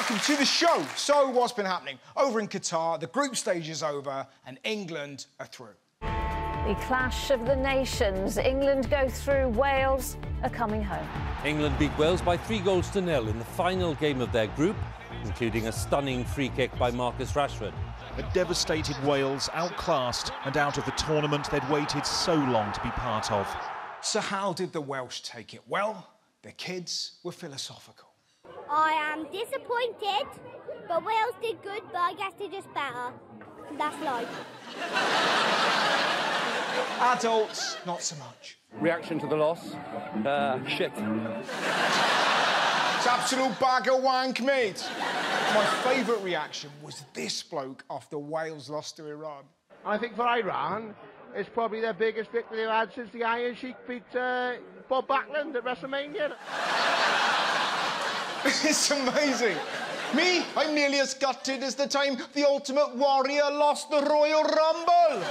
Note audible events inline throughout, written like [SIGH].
welcome to the show. So, what's been happening? Over in Qatar, the group stage is over and England are through. The clash of the nations. England go through, Wales are coming home. England beat Wales by three goals to nil in the final game of their group, including a stunning free kick by Marcus Rashford. A devastated Wales, outclassed and out of the tournament they'd waited so long to be part of. So, how did the Welsh take it? Well, the kids were philosophical. I am disappointed, but Wales did good, but I guess they're just better. That's life. Adults, not so much. Reaction to the loss? Uh, shit. It's absolute bag of wank, mate. My favourite reaction was this bloke after Wales lost to Iran. I think for Iran, it's probably their biggest victory they've had since the Iron Sheik beat uh, Bob Backlund at WrestleMania. [LAUGHS] it's amazing. Me, I'm nearly as gutted as the time the Ultimate Warrior lost the Royal Rumble.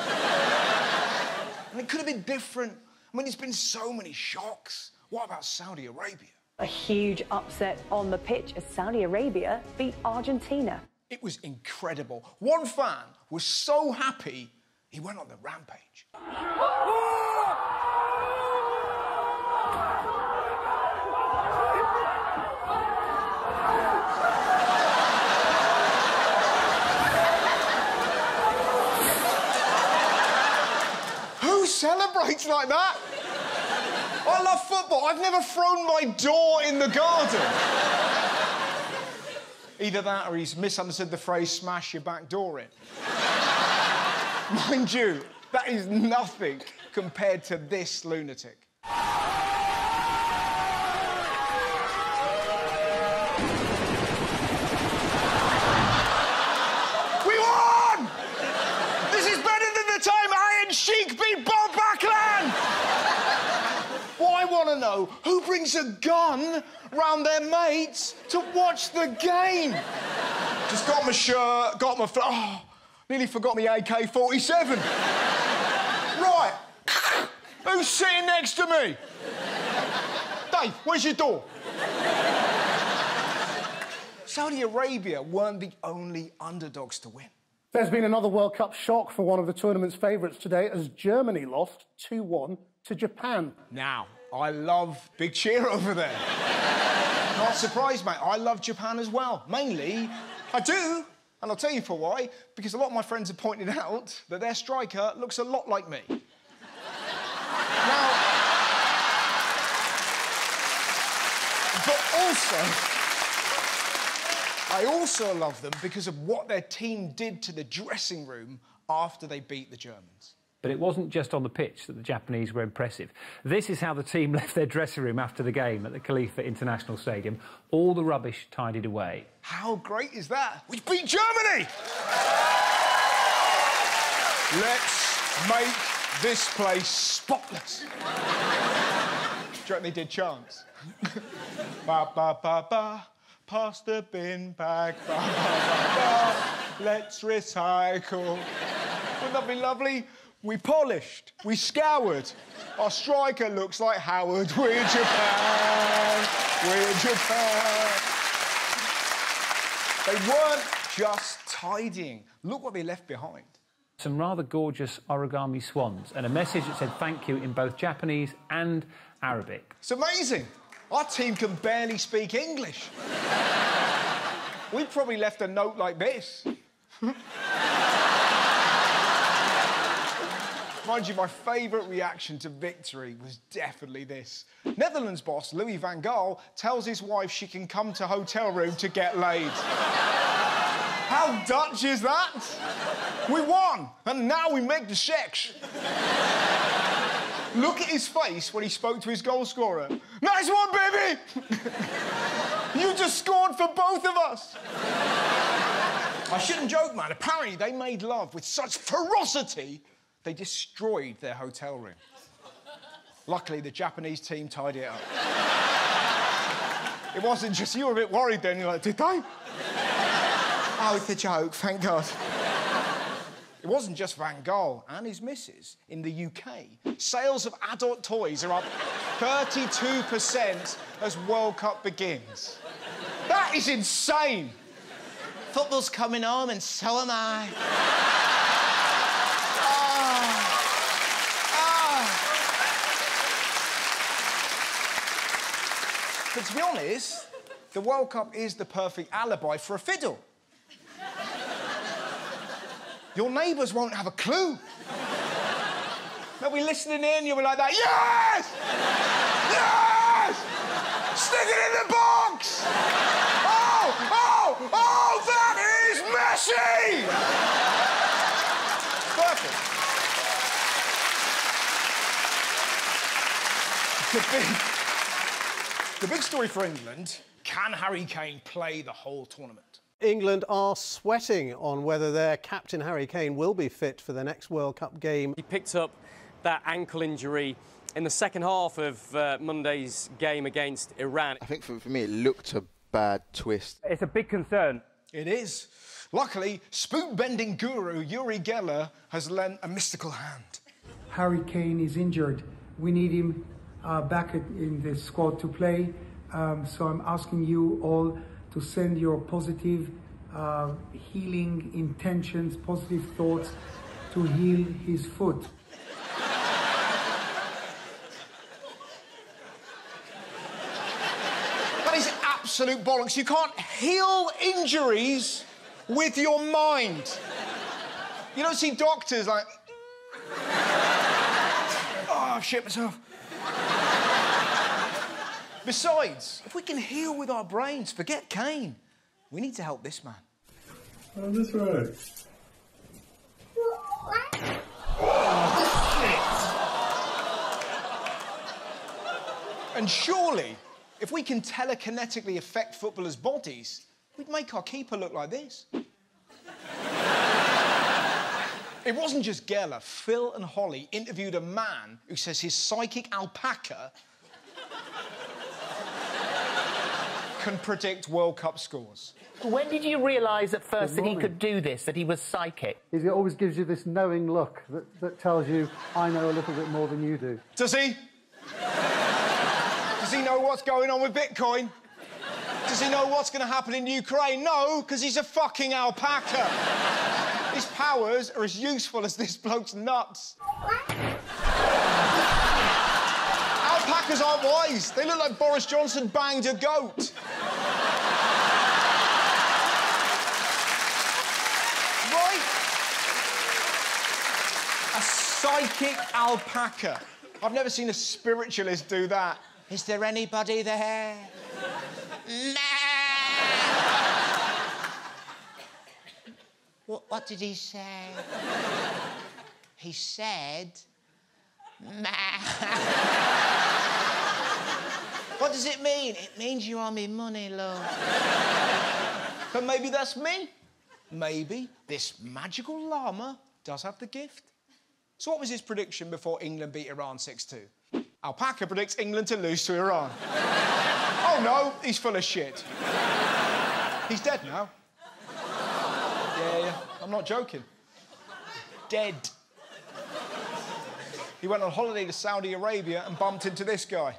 and it could have been different. I mean, it's been so many shocks. What about Saudi Arabia? A huge upset on the pitch as Saudi Arabia beat Argentina. It was incredible. One fan was so happy, he went on the rampage. Who celebrates like that? I love football. I've never thrown my door in the garden. Either that or he's misunderstood the phrase smash your back door in. Mind you, that is nothing compared to this lunatic. Brings a gun round their mates to watch the game? Just got my shirt, got my... Fl- oh, nearly forgot my AK-47. right. Who's sitting next to me? Dave, where's your door? Saudi Arabia weren't the only underdogs to win. There's been another World Cup shock for one of the tournament's favourites today as Germany lost 2 1 to Japan. Now, I love big cheer [LAUGHS] over there. Not surprised, mate. I love Japan as well. Mainly, I do, and I'll tell you for why. Because a lot of my friends have pointed out that their striker looks a lot like me. now, but also. I also love them because of what their team did to the dressing room after they beat the Germans. But it wasn't just on the pitch that the Japanese were impressive. This is how the team [LAUGHS] left their dressing room after the game at the Khalifa International Stadium. All the rubbish tidied away. How great is that? We beat Germany! Let's make this place spotless. Do you reckon they did chants? [LAUGHS] ba ba ba ba, pass the bin bag. Ba ba ba ba, let's recycle. Wouldn't that be lovely? We polished, we scoured. Our striker looks like Howard. We're Japan. We're Japan. They weren't just tidying. Look what they left behind. Some rather gorgeous origami swans and a message that said thank you in both Japanese and Arabic. It's amazing. Our team can barely speak English. [LAUGHS] we probably left a note like this. [LAUGHS] Mind you, my favourite reaction to victory was definitely this. Netherlands boss Louis van Gaal tells his wife she can come to hotel room to get laid. How Dutch is that? We won, and now we make the sex. Look at his face when he spoke to his goal scorer. Nice one, baby! you just scored for both of us. I shouldn't joke, man. Apparently, they made love with such ferocity they destroyed their hotel room. Luckily, the Japanese team tidied it up. it wasn't just you were a bit worried then. You're like, did they? oh, it's a joke, thank God. It wasn't just Van Gaal and his missus. In the UK, sales of adult toys are up 32% as World Cup begins. That That is insane. Football's coming home and so am I. But to be honest, the World Cup is the perfect alibi for a fiddle. Your neighbours won't have a clue. They'll be listening in, you'll be like that, yes! Yes! Stick it in the box! Oh, oh, oh, that is Messi! Perfect. The big story for England, can Harry Kane play the whole tournament? England are sweating on whether their captain Harry Kane will be fit for the next World Cup game. He picked up that ankle injury in the second half of uh, Monday's game against Iran. I think for, for me it looked a bad twist. It's a big concern. It is. Luckily, spoon bending guru Uri Geller has lent a mystical hand. Harry Kane is injured. We need him uh, back in the squad to play. Um, so I'm asking you all to send your positive uh, healing intentions, positive thoughts to heal his foot. That is absolute bollocks. You can't heal injuries with your mind. You don't see doctors like. [LAUGHS] oh, I've shit myself. Besides, if we can heal with our brains, forget Kane. We need to help this man. Oh, this right. And surely, if we can telekinetically affect footballers' bodies, we'd make our keeper look like this. it wasn't just Geller. Phil and Holly interviewed a man who says his psychic alpaca can predict World Cup scores. When did you realise at first that he could do this, that he was psychic? He always gives you this knowing look that, that tells you, I know a little bit more than you do. Does he? Does he know what's going on with Bitcoin? Does he know what's going to happen in Ukraine? No, because he's a fucking alpaca. His powers are as useful as this bloke's nuts. Aren't wise. They look like Boris Johnson banged a goat. right? A psychic alpaca. I've never seen a spiritualist do that. Is there anybody there? What, what did he say? he said, What does it mean? It means you owe me money, love. [LAUGHS] but maybe that's me. Maybe this magical llama does have the gift. So, what was his prediction before England beat Iran 6 2? Alpaca predicts England to lose to Iran. [LAUGHS] oh no, he's full of shit. He's dead now. Yeah, yeah, I'm not joking. Dead. He went on holiday to Saudi Arabia and bumped into this guy.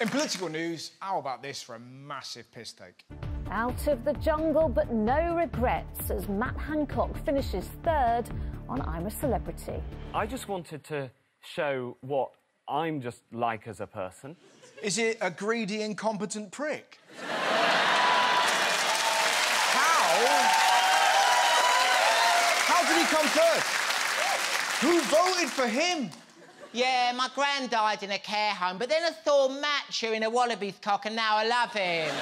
In political news, how about this for a massive piss take? Out of the jungle, but no regrets as Matt Hancock finishes third on I'm a Celebrity. I just wanted to show what I'm just like as a person. Is it a greedy, incompetent prick? How? How did he come first? Who voted for him? Yeah, my gran died in a care home, but then I saw Matt chewing a wallaby's cock and now I love him.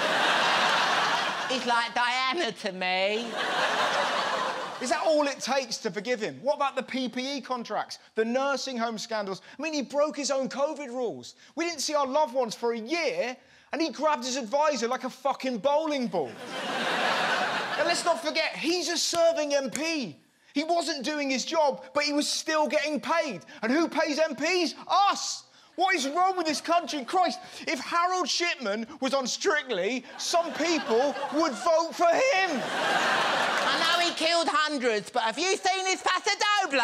[LAUGHS] He's like Diana to me. Is that all it takes to forgive him? What about the PPE contracts, the nursing home scandals? I mean, he broke his own COVID rules. We didn't see our loved ones for a year, and he grabbed his advisor like a fucking bowling ball. [LAUGHS] and let's not forget, he's a serving MP. He wasn't doing his job, but he was still getting paid. And who pays MPs? Us! What is wrong with this country? Christ, if Harold Shipman was on Strictly, some people would vote for him. I know he killed hundreds, but have you seen his Paso Doble?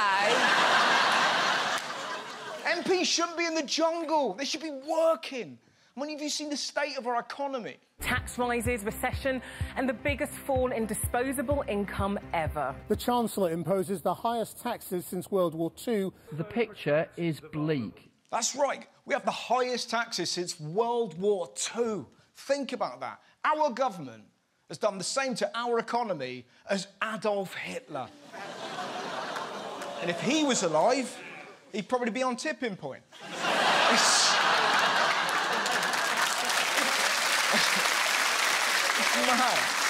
MPs shouldn't be in the jungle. They should be working. I mean, have you seen the state of our economy? Tax rises, recession, and the biggest fall in disposable income ever. The Chancellor imposes the highest taxes since World War II. The picture is bleak. That's right. We have the highest taxes since World War II. Think about that. Our government has done the same to our economy as Adolf Hitler. and if he was alive, he'd probably be on tipping point. [LAUGHS] It's- mad.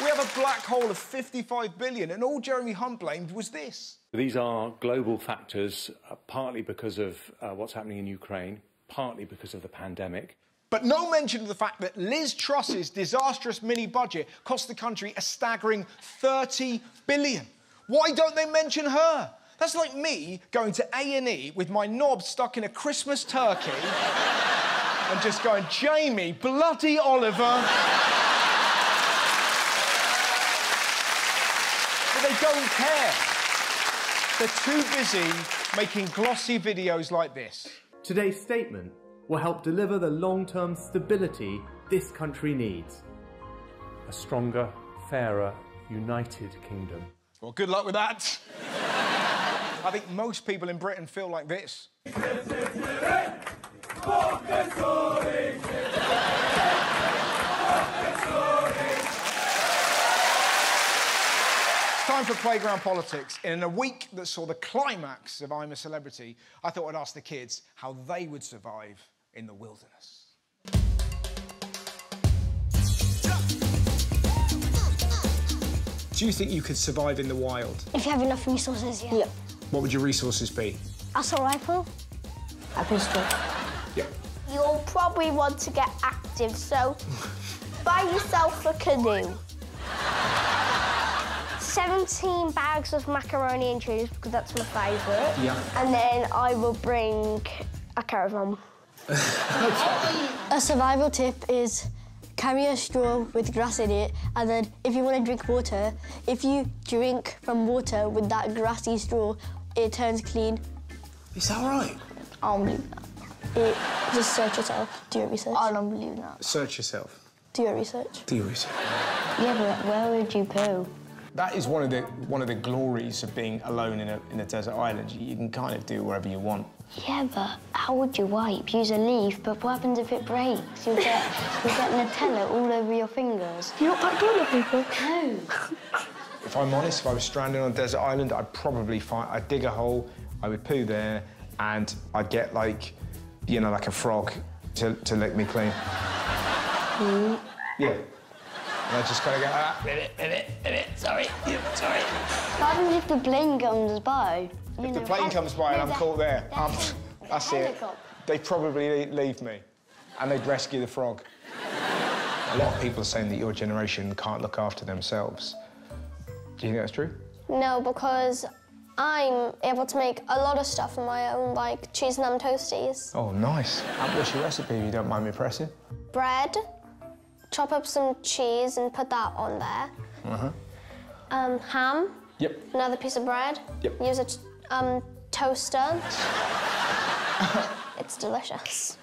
We have a black hole of 55 billion, and all Jeremy Hunt blamed was this. These are global factors, uh, partly because of uh, what's happening in Ukraine, partly because of the pandemic. But no mention of the fact that Liz Truss's disastrous mini budget cost the country a staggering 30 billion. Why don't they mention her? That's like me going to A&E with my knob stuck in a Christmas turkey [LAUGHS] and just going, Jamie, bloody Oliver. but they don't care. They're too busy making glossy videos like this. Today's statement will help deliver the long term stability this country needs. A stronger, fairer, united kingdom. Well, good luck with that. [LAUGHS] I think most people in Britain feel like this. It's time for Playground Politics. In a week that saw the climax of I'm a Celebrity, I thought I'd ask the kids how they would survive in the wilderness. Do you think you could survive in the wild? If you have enough resources, yeah. What would your resources be? Assault rifle. A pistol. Yeah. You'll probably want to get active, so [LAUGHS] buy yourself a canoe. 17 bags of macaroni and cheese, because that's my favourite. Yeah. And then I will bring a caravan. [LAUGHS] A survival tip is carry a straw with grass in it, and then if you want to drink water, if you drink from water with that grassy straw, it turns clean. Is that right? I don't believe that. It, just search yourself. Do your research. I don't believe that. Search yourself. Do your research. Do your research. Yeah, but where would you poo? That is one of the one of the glories of being alone in a in a desert island. You can kind of do wherever you want. Yeah, but how would you wipe? Use a leaf, but what happens if it breaks? You'll get, you'll get Nutella all over your fingers. You're not that good at people. No. If I'm honest, if I was stranded on a desert island, I'd probably find I'd dig a hole, I would poo there, and I'd get like, you know, like a frog to, to lick me clean. Yeah. And I just kind of go, ah, minute, minute, minute, sorry, sorry. What happens if the plane comes by? You If the know, plane hel- comes by and I'm caught there, that- [LAUGHS] that's it. helicopter. They'd probably leave me, and they'd rescue the frog. A lot of people are saying that your generation can't look after themselves. Do you think that's true? No, because I'm able to make a lot of stuff on my own, like cheese and ham toasties. Oh, nice. What's your recipe, if you don't mind me pressing? Bread, chop up some cheese and put that on there. Uh-huh. Um, ham, Yep. another piece of bread. Yep. Use a t- um, toaster. [LAUGHS] it's delicious.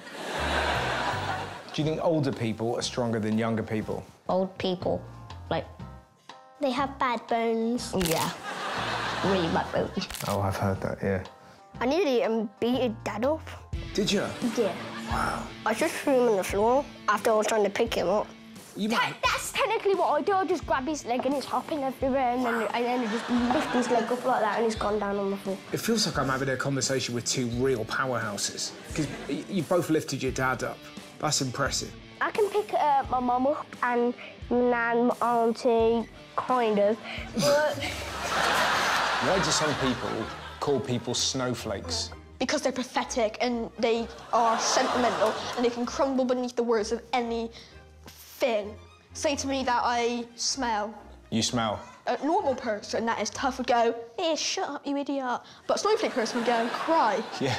Do you think older people are stronger than younger people? Old people, like, They have bad bones. yeah, really bad bones. Oh, I've heard that, yeah. I nearly um, beat a dad up. Did you? Yeah. Wow. I just threw him on the floor after I was trying to pick him up. You might... That's technically what I do. I just grab his leg and he's hopping everywhere and then, and then I just lift his leg up like that and he's gone down on the floor. It feels like I'm having a conversation with two real powerhouses. Because you both lifted your dad up. That's impressive. I can pick uh, my mum up and my nan, my auntie, kind of. But [LAUGHS] Why do some people call people snowflakes? because they're pathetic and they are sentimental and they can crumble beneath the words of any thing. Say to me that I smell. You smell. A normal person that is tough would go, hey, shut up, you idiot. But a snowflake person would go and cry. Yeah.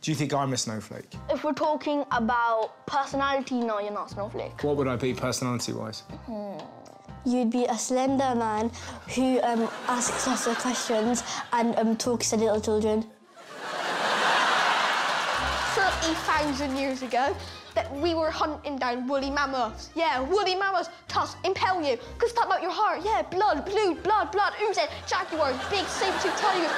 Do you think I'm a snowflake? If we're talking about personality, no, you're not a snowflake. What would I be personality-wise? Hmm. You'd be a slender man who um, asks lots of questions and um, talks to little children. 30,000 years ago, that we were hunting down woolly mammoths. Yeah, woolly mammoths, tusk, impel you. Because talk about your heart. Yeah, blood, blood, blood, blood, oozing, jaguars, big saber-tooth tigers,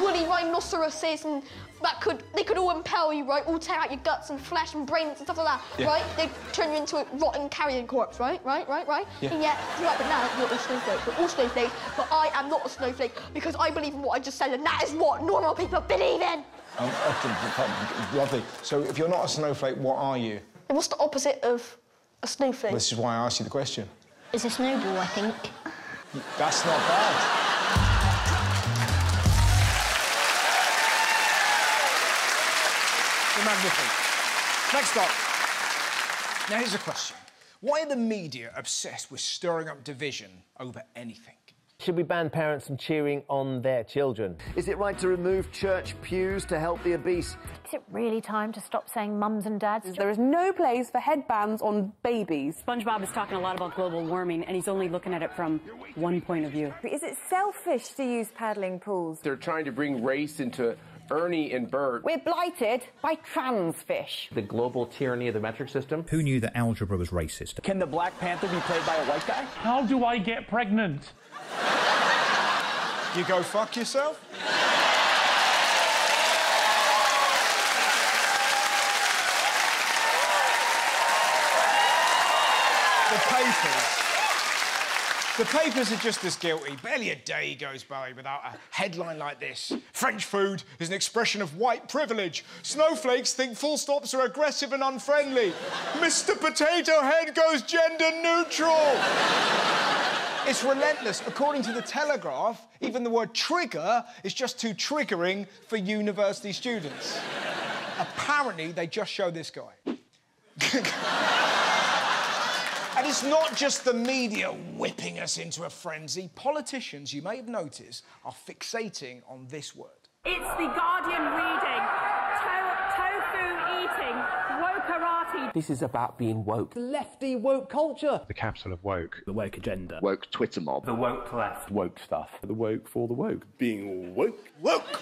woolly rhinoceroses, and that could, they could all impel you, right? All tear out your guts and flesh and brains and stuff like that, Yeah. right? They turn you into a rotten carrion corpse, right? Right, right, right? Yeah. And yet, you're right, but now you're a snowflake. We're all snowflakes, but I am not a snowflake because I believe in what I just said, and that is what normal people believe in. Um, okay, lovely. So if you're not a snowflake, what are you? And what's the opposite of a snowflake? This is why I asked you the question. It's a snowball, I think. That's not bad. Magnificent. Next up. Now, here's a question. Why are the media obsessed with stirring up division over anything? Should we ban parents from cheering on their children? Is it right to remove church pews to help the obese? Is it really time to stop saying mums and dads? There is no place for headbands on babies. SpongeBob is talking a lot about global warming, and he's only looking at it from one point of view. Is it selfish to use paddling pools? They're trying to bring race into Ernie and Bert. We're blighted by trans fish. The global tyranny of the metric system? Who knew that algebra was racist? Can the Black Panther be played by a white guy? How do I get pregnant? You go fuck yourself? the papers. The papers are just as guilty. Barely a day goes by without a headline like this. French food is an expression of white privilege. Snowflakes think full stops are aggressive and unfriendly. Mr. Potato Head goes gender neutral. It's relentless. According to the Telegraph, even the word trigger is just too triggering for university students. Apparently, they just show this guy. [LAUGHS] And it's not just the media whipping us into a frenzy. Politicians, you may have noticed, are fixating on this word. It's the Guardian reading. To- tofu eating. Wokerati. This is about being woke. Lefty woke culture. The capital of woke. The woke agenda. Woke Twitter mob. The woke left. Woke stuff. The woke for the woke. Being woke. Woke!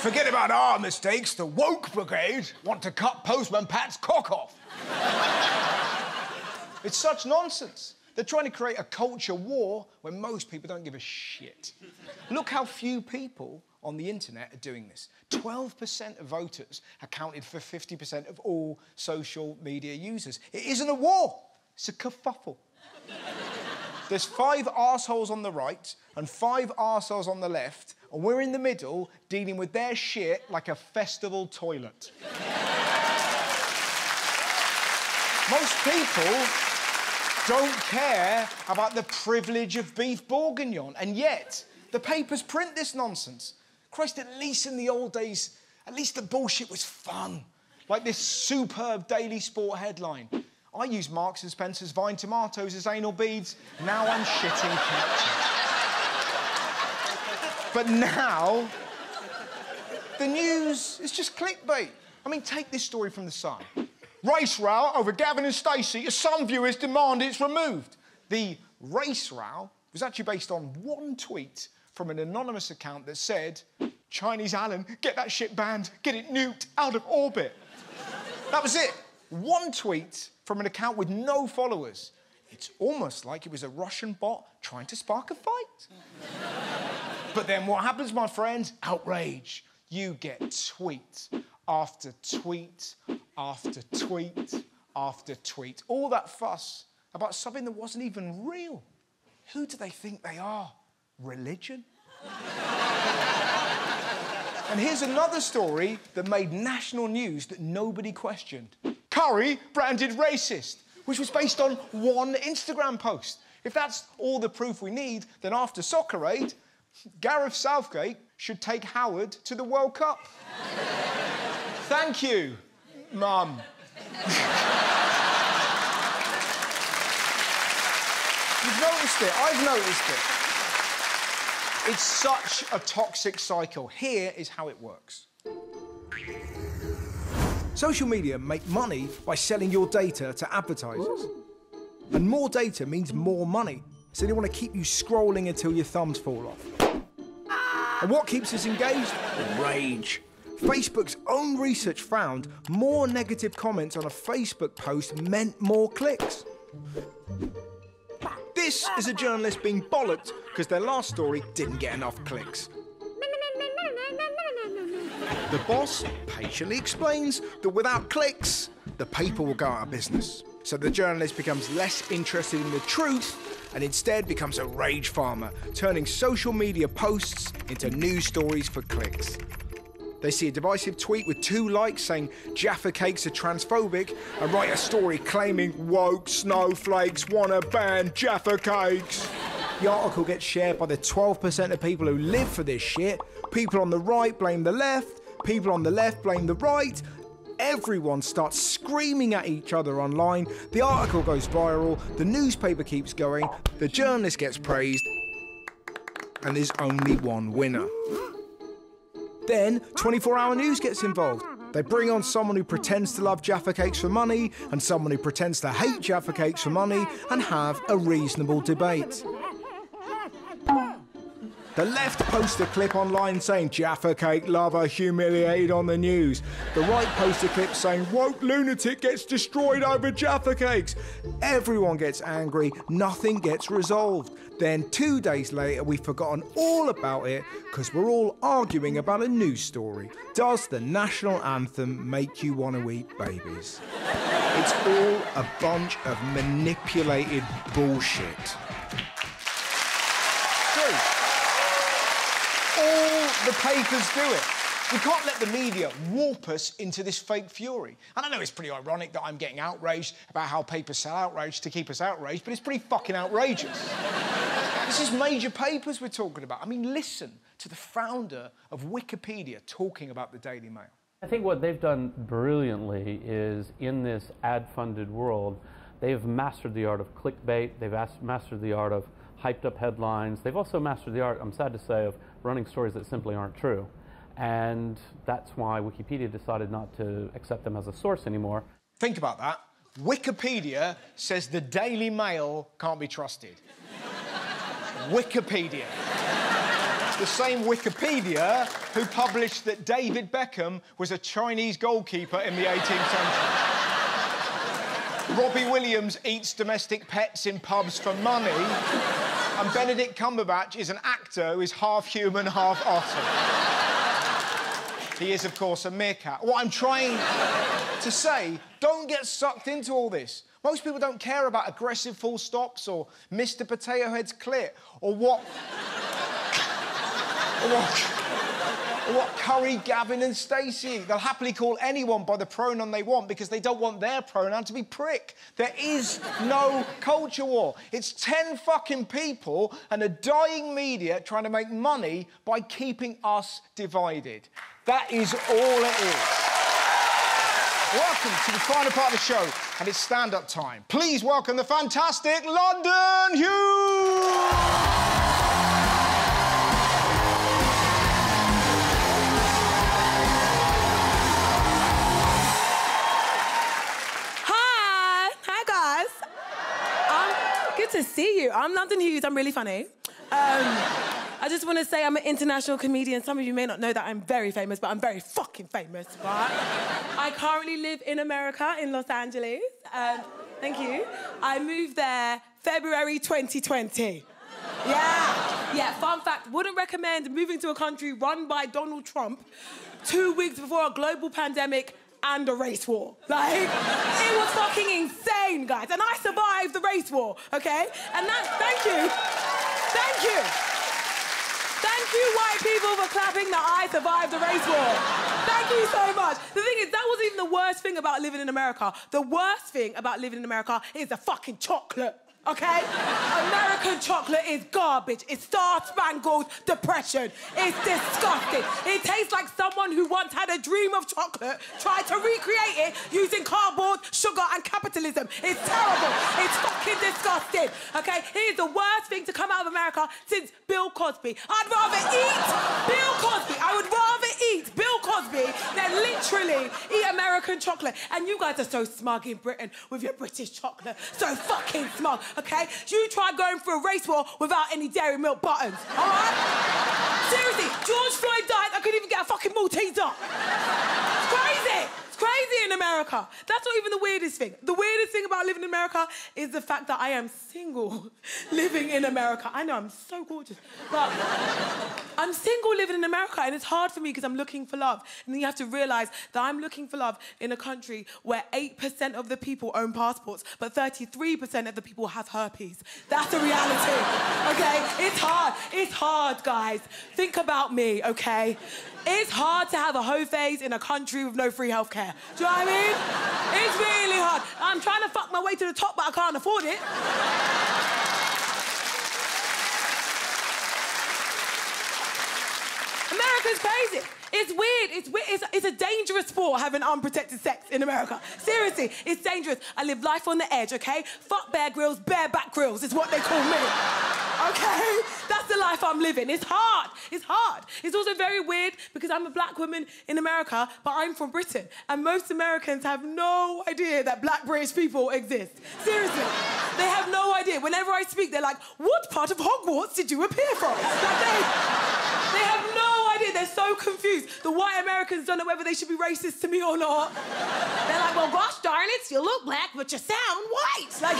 Forget about our mistakes. The woke brigade want to cut Postman Pat's cock off. It's such nonsense. They're trying to create a culture war when most people don't give a shit. Look how few people on the internet are doing this. 12% of voters accounted for 50% of all social media users. It isn't a war, it's a kerfuffle. There's five arseholes on the right and five arseholes on the left, and we're in the middle dealing with their shit like a festival toilet. Most people don't care about the privilege of beef bourguignon, and yet the papers print this nonsense. Christ, at least in the old days, at least the bullshit was fun. Like this superb Daily Sport headline. I use Marks and Spencer's vine tomatoes as anal beads. Now I'm shitting captions. But now, the news is just clickbait. I mean, take this story from The Sun. Race row over Gavin and Stacey as some viewers demand it's removed. The race row was actually based on one tweet from an anonymous account that said, Chinese Alan, get that shit banned, get it nuked out of orbit. That was it. One tweet from an account with no followers. It's almost like it was a Russian bot trying to spark a fight. but then what happens, my friends? Outrage. You get tweet after tweet after tweet after tweet. All that fuss about something that wasn't even real. Who do they think they are? Religion? [LAUGHS] and here's another story that made national news that nobody questioned. Curry branded racist, which was based on one Instagram post. If that's all the proof we need, then after Soccer Aid, Gareth Southgate should take Howard to the World Cup. [LAUGHS] Thank you, Mum. You've noticed it. I've noticed it. It's such a toxic cycle. Here is how it works. Social media make money by selling your data to advertisers. And more data means more money. So they want to keep you scrolling until your thumbs fall off. Ah! And what keeps us engaged? Rage. Facebook's own research found more negative comments on a Facebook post meant more clicks. This is a journalist being bollocked because their last story didn't get enough clicks. The boss patiently explains that without clicks, the paper will go out of business. So the journalist becomes less interested in the truth and instead becomes a rage farmer, turning social media posts into news stories for clicks. They see a divisive tweet with two likes saying Jaffa cakes are transphobic and write a story claiming woke snowflakes want to ban Jaffa cakes. The article gets shared by the 12% of people who live for this shit. People on the right blame the left, people on the left blame the right. Everyone starts screaming at each other online. The article goes viral, the newspaper keeps going, the journalist gets praised, and there's only one winner. Then 24 Hour News gets involved. They bring on someone who pretends to love Jaffa Cakes for money and someone who pretends to hate Jaffa Cakes for money and have a reasonable debate. The left post a clip online saying Jaffa Cake lover humiliated on the news. The right post a clip saying woke lunatic gets destroyed over Jaffa Cakes. Everyone gets angry, nothing gets resolved. Then two days later, we've forgotten all about it because we're all arguing about a news story. Does the national anthem make you want to eat babies? It's all a bunch of manipulated bullshit. True. All the papers do it. We can't let the media warp us into this fake fury. And I know it's pretty ironic that I'm getting outraged about how papers sell outrage to keep us outraged, but it's pretty fucking outrageous. [LAUGHS] this is major papers we're talking about. I mean, listen to the founder of Wikipedia talking about the Daily Mail. I think what they've done brilliantly is in this ad funded world, they've mastered the art of clickbait, they've mastered the art of hyped up headlines, they've also mastered the art, I'm sad to say, of running stories that simply aren't true. And that's why Wikipedia decided not to accept them as a source anymore. Think about that. Wikipedia says the Daily Mail can't be trusted. Wikipedia. The same Wikipedia who published that David Beckham was a Chinese goalkeeper in the 18th century. Robbie Williams eats domestic pets in pubs for money. And Benedict Cumberbatch is an actor who is half human, half otter. He is, of course, a meerkat. What I'm trying to say, don't get sucked into all this. Most people don't care about aggressive full stops or Mr. Potato Head's clit or what. or what. What Curry, Gavin, and Stacey. They'll happily call anyone by the pronoun they want because they don't want their pronoun to be prick. There is no culture war. It's 10 fucking people and a dying media trying to make money by keeping us divided. That is all it is. Welcome to the final part of the show, and it's stand up time. Please welcome the fantastic London Hughes! Good to see you. I'm London Hughes. I'm really funny. Um, I just want to say I'm an international comedian. Some of you may not know that I'm very famous, but I'm very fucking famous? I currently live in America, in Los Angeles. Um, thank you. I moved there February 2020. Yeah, yeah. Fun fact: wouldn't recommend moving to a country run by Donald Trump two weeks before a global pandemic and a race war. Like, it was fucking insane, guys. And I survived the race war, okay? And that's thank you, thank you, thank you, white people, for clapping that I survived the race war. Thank you so much. The thing is, that wasn't even the worst thing about living in America. The worst thing about living in America is the fucking chocolate okay? American chocolate is garbage. It's star-spangled depression. It's disgusting. It tastes like someone who once had a dream of chocolate tried to recreate it using cardboard, sugar, and capitalism. It's terrible. It's fucking disgusting, okay? It is the worst thing to come out of America since Bill Cosby. I'd rather eat Bill Cosby. I would rather eat Bill Cosby than live literally eat American chocolate. And you guys are so smug in Britain with your British chocolate. So fucking smug, okay? You try going for a race war without any dairy milk buttons, all right? Seriously, George Floyd died, I couldn't even get a fucking Malteser. It's crazy. Crazy in America. That's not even the weirdest thing. The weirdest thing about living in America is the fact that I am single [LAUGHS] living in America. I know I'm so gorgeous, but I'm single living in America and it's hard for me because I'm looking for love. And you have to realize that I'm looking for love in a country where 8% of the people own passports, but 33% of the people have herpes. That's a reality, okay? It's hard. It's hard, guys. Think about me, okay? It's hard to have a hoe phase in a country with no free healthcare. Do you know what I mean? It's really hard. I'm trying to fuck my way to the top, but I can't afford it. America's crazy. It's weird. It's weird. It's, it's a dangerous sport having unprotected sex in America. Seriously, it's dangerous. I live life on the edge, okay? Fuck Bear Grylls, bareback Grylls is what they call me. Okay? [LAUGHS] That's the life I'm living. It's hard. It's hard. It's also very weird because I'm a black woman in America, but I'm from Britain. And most Americans have no idea that black British people exist. Seriously. They have no idea. Whenever I speak, they're like, what part of Hogwarts did you appear from? Like they, they have no. They're so confused. The white Americans don't know whether they should be racist to me or not. They're like, well, gosh darn it, you look black, but you sound white. Like,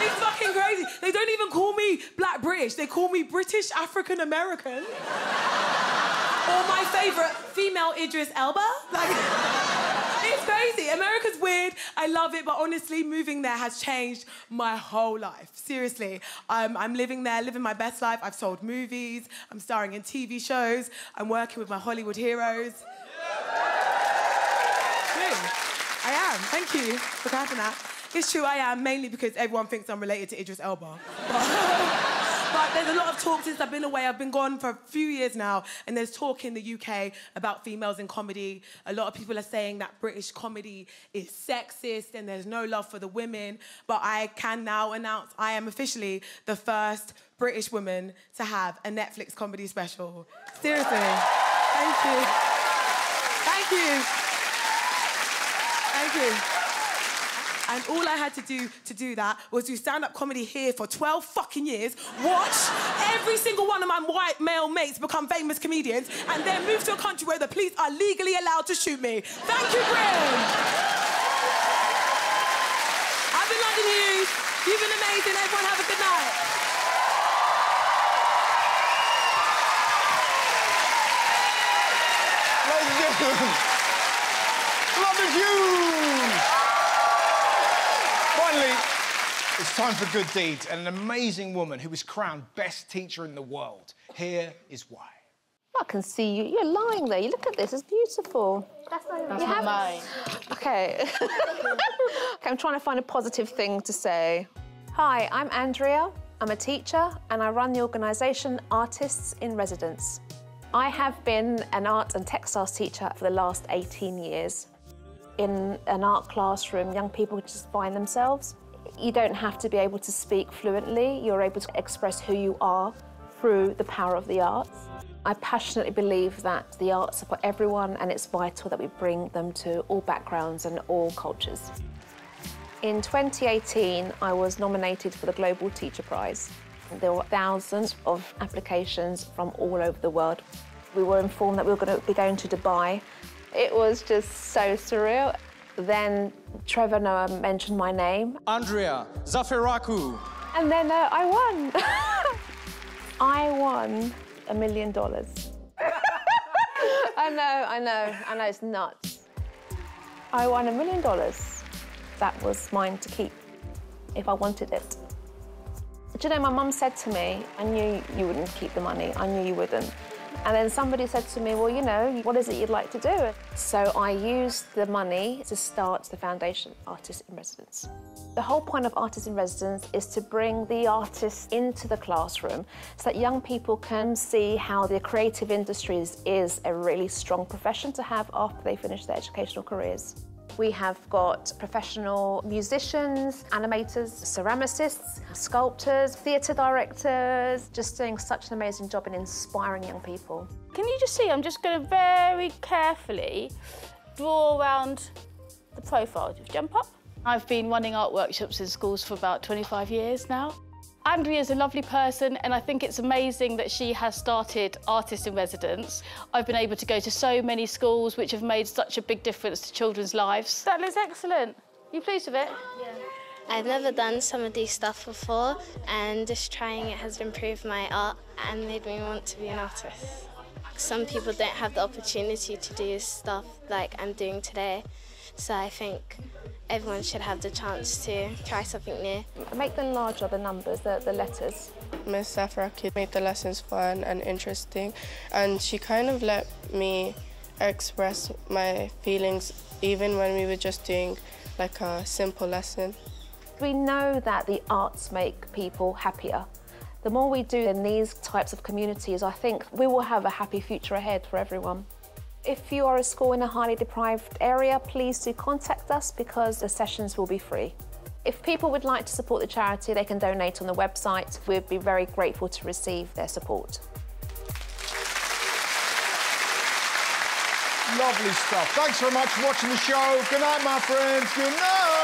it's fucking crazy. They don't even call me black British. They call me British African American. or my favorite, female Idris Elba. Like, [LAUGHS] it's crazy. America's weird. I love it, but honestly, moving there has changed my whole life. Seriously, um, I'm living there, living my best life. I've sold movies. I'm starring in TV shows. I'm working with my Hollywood heroes. True. I am. Thank you for clapping that. It's true, I am, mainly because everyone thinks I'm related to Idris Elba. [LAUGHS] But there's a lot of talk since I've been away. I've been gone for a few years now, and there's talk in the UK about females in comedy. A lot of people are saying that British comedy is sexist and there's no love for the women. But I can now announce I am officially the first British woman to have a Netflix comedy special. Seriously. Thank you. Thank you. Thank you. And all I had to do to do that was do stand-up comedy here for 12 fucking years, watch every single one of my white male mates become famous comedians, and then move to a country where the police are legally allowed to shoot me. Thank you, Britain. I've been London Hughes. You've been amazing. Everyone have a good night. Ladies and gentlemen, London Hughes! Finally, it's time for good deeds and an amazing woman who was crowned best teacher in the world. Here is why. I can see you. You're lying there. You look at this. It's beautiful. That's not You have- Okay. [LAUGHS] okay. I'm trying to find a positive thing to say. Hi, I'm Andria. I'm a teacher and I run the organisation Artists in Residence. I have been an art and textiles teacher for the last 18 years. In an art classroom, young people just find themselves. You don't have to be able to speak fluently. You're able to express who you are through the power of the arts. I passionately believe that the arts are for everyone and it's vital that we bring them to all backgrounds and all cultures. In 2018, I was nominated for the Global Teacher Prize. There were thousands of applications from all over the world. We were informed that we were going to be going to Dubai. It was just so surreal. Then Trevor Noah mentioned my name. Andria Zafirakou. And then uh, I won. [LAUGHS] I won a million dollars. [LAUGHS] I know, I know, I know, it's nuts. I won a million dollars. That was mine to keep if I wanted it. Do you know, my mum said to me, I knew you wouldn't keep the money, I knew you wouldn't. And then somebody said to me, well, you know, what is it you'd like to do? So I used the money to start the foundation Artists in Residence. The whole point of Artists in Residence is to bring the artists into the classroom so that young people can see how the creative industries is a really strong profession to have after they finish their educational careers. We have got professional musicians, animators, ceramicists, sculptors, theatre directors, just doing such an amazing job in inspiring young people. Can you just see, I'm just going to very carefully draw around the profile. Just jump up. I've been running art workshops in schools for about 25 years now. Andria is a lovely person and I think it's amazing that she has started Artist in Residence. I've been able to go to so many schools which have made such a big difference to children's lives. That looks excellent. you pleased with it? Yeah. I've never done some of these stuff before and just trying it has improved my art and made me want to be an artist. Some people don't have the opportunity to do stuff like I'm doing today, so I think everyone should have the chance to try something new. Make them larger, the numbers, the, the letters. Miss Zafirakou made the lessons fun and interesting, and she kind of let me express my feelings even when we were just doing like a simple lesson. We know that the arts make people happier. The more we do in these types of communities, I think we will have a happy future ahead for everyone. If you are a school in a highly deprived area, please do contact us because the sessions will be free. If people would like to support the charity, they can donate on the website. We'd be very grateful to receive their support. Lovely stuff. Thanks very much for watching the show. Good night, my friends. Good night.